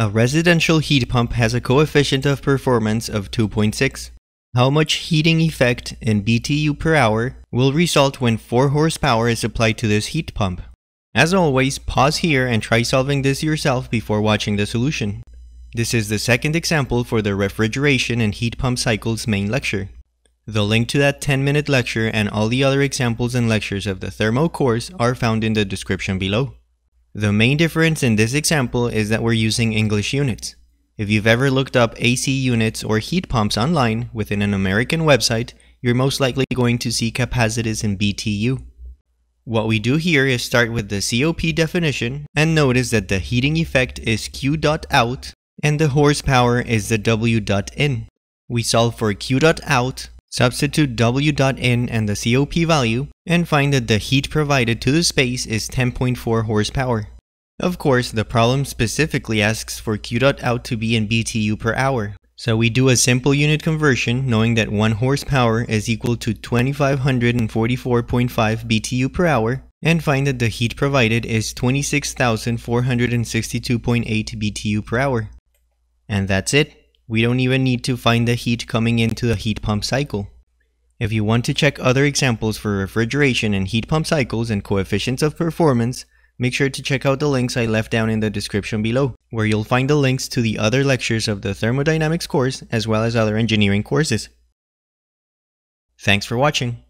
A residential heat pump has a coefficient of performance of 2.6. How much heating effect in BTU per hour will result when 4 horsepower is applied to this heat pump? As always, pause here and try solving this yourself before watching the solution. This is the second example for the refrigeration and heat pump cycles main lecture. The link to that 10 minute lecture and all the other examples and lectures of the thermo course are found in the description below. The main difference in this example is that we're using English units. If you've ever looked up AC units or heat pumps online within an American website, you're most likely going to see capacities in BTU. What we do here is start with the COP definition and notice that the heating effect is Q dot out and the horsepower is the W dot in. We solve for Q dot out, substitute W dot in and the COP value, and find that the heat provided to the space is 10.4 horsepower. Of course, the problem specifically asks for Q dot out to be in BTU per hour. So we do a simple unit conversion knowing that 1 horsepower is equal to 2544.5 BTU per hour and find that the heat provided is 26,462.8 BTU per hour. And that's it. We don't even need to find the heat coming into the heat pump cycle. If you want to check other examples for refrigeration and heat pump cycles and coefficients of performance, make sure to check out the links I left down in the description below, where you'll find the links to the other lectures of the thermodynamics course as well as other engineering courses. Thanks for watching.